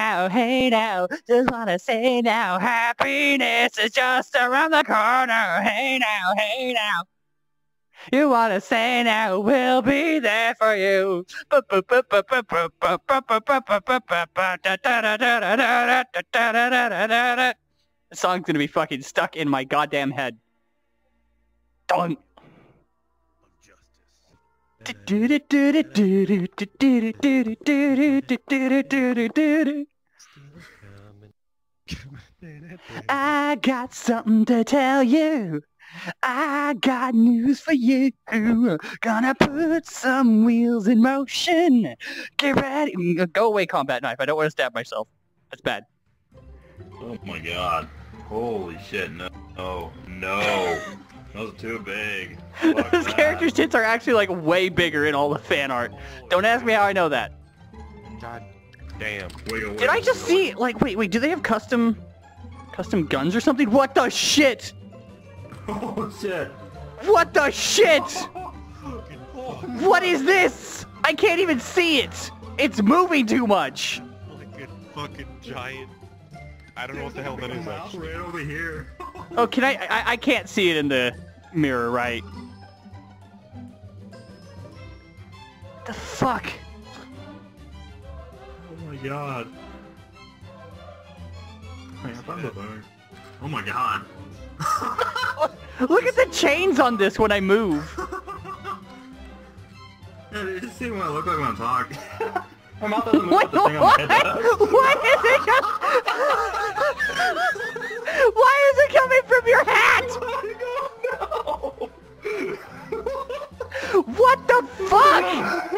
now, hey now, just wanna say now, happiness is just around the corner. Hey now, hey now. You wanna say now, we'll be there for you. The song's gonna be fucking stuck in my goddamn head. Dun. I got something to tell you. I got news for you. Gonna put some wheels in motion. Get ready. Go away, combat knife. I don't want to stab myself. That's bad. Oh my god. Holy shit, no. No. No. Those are too big. Fuck This that. character's tits are actually like way bigger in all the fan art. Don't ask me how I know that. God damn. Wiggle, Did I just see, like, wait, wait, do they have custom, custom guns or something? What the shit? Oh shit. What the shit? What is this? I can't even see it. It's moving too much. Like a fucking giant. I don't know what the hell that is Mouse actually. right over here. Oh, can I, I? I can't see it in the mirror, right? The fuck? Oh my god. Oh, Wait, I found the bone. Oh my god. Look at the chains on this when I move. Yeah, dude, just see what I look like when I'm talking. my mouth doesn't move What? the thing on my head does. What is it? Why is it coming from your hat? What the fuck?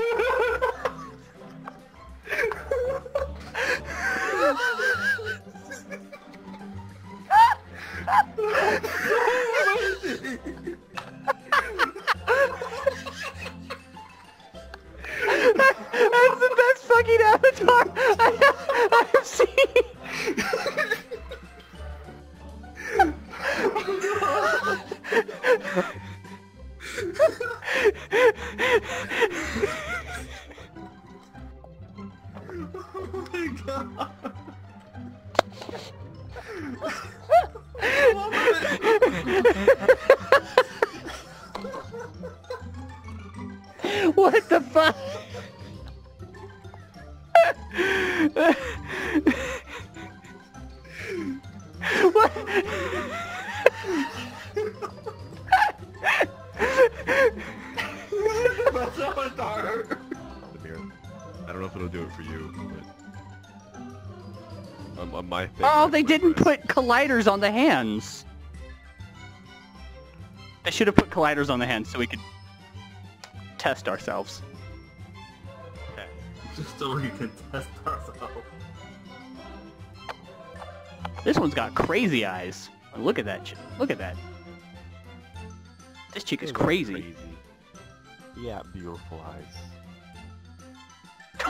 But on my thing. Oh, they didn't put colliders on the hands. They should have put colliders on the hands so we could test ourselves. Okay. Just so we can test ourselves. This one's got crazy eyes. Look at that. ch- Look at that. This chick is Those are crazy. Yeah, beautiful eyes.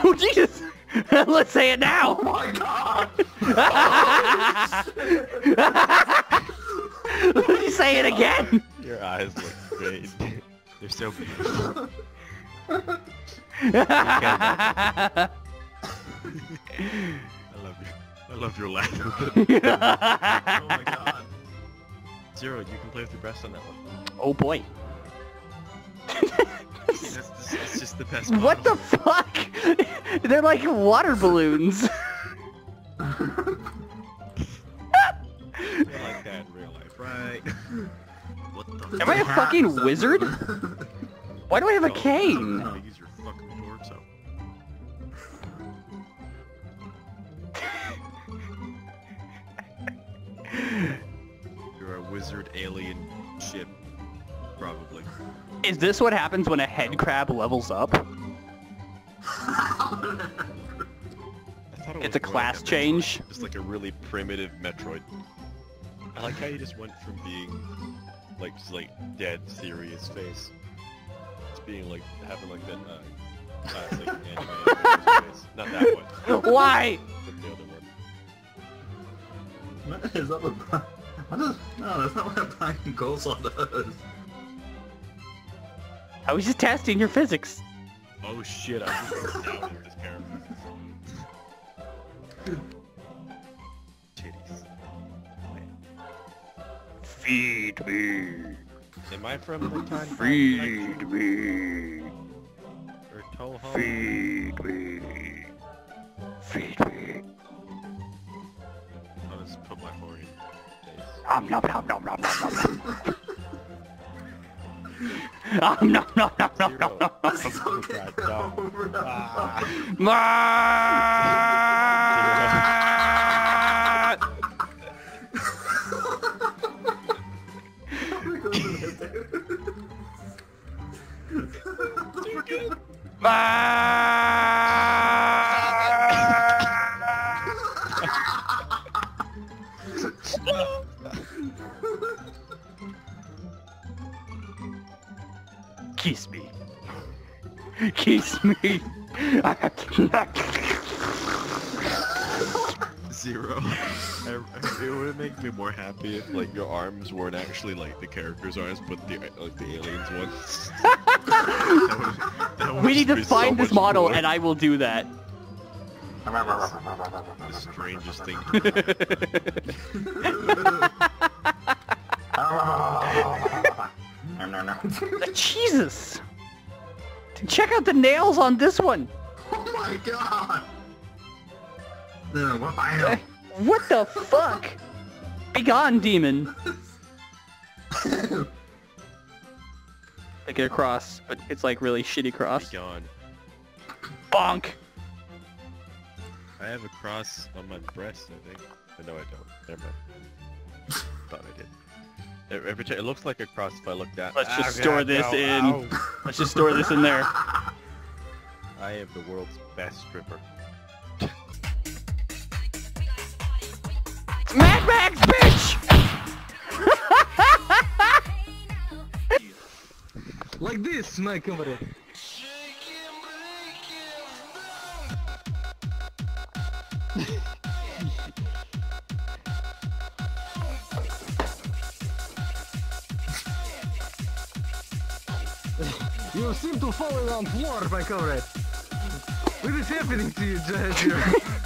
Oh Jesus! Let's say it now. Oh my god! Let me say it again. Your eyes look great. They're so beautiful. I I love you. I love your laugh. Oh my god. Zero, you can play with your breasts on that one. oh boy. It's just, it's just the best. What the fuck? They're like water balloons. They're like that in real life, right? what the? Am I a fucking wizard? Why do I have a cane? no, Use your fucking torso. You're a wizard alien ship, probably. Is this what happens when a head crab levels up? I thought it It's was a class like change. Metroid, Just like a really primitive Metroid. I like how you just went from being like just like dead serious face to being like having like that uh, classic anime face. Not that one, Why? but the other one. What is up with What is... No, that's not what Brian Coleslaw does. I was just testing your physics. Oh shit! I just doubted this character. Titties. Feed me. Am I from the kind Feed me. or Touhou? Feed me. Feed me. I'll just put my forehead. Om nom nom nom nom nom Nom nom nom nom nom. God, no. Ah. Ma- Kiss me. Kiss me. Zero. I, I- it would make me more happy if like your arms weren't actually like the character's arms, but the like the aliens ones. That would- that would we need to be so find this model more. and I will do that. The strangest thing. Jesus! Check out the nails on this one! Oh my god! No, what I know. What the fuck? Be gone, demon! Like a cross, but it's like really shitty Be cross. gone. Bonk! I have a cross on my breast, I think. Uh, No, I don't. Never mind. Thought It, it looks like a cross if I look down. Let's just Ah, store God, this no, in- ow. Let's just store this in there. I am the world's best stripper. Mad Max, bitch! Like this, my comrade. you seem to fall on floor, my comrade. What is happening to you, Jazz?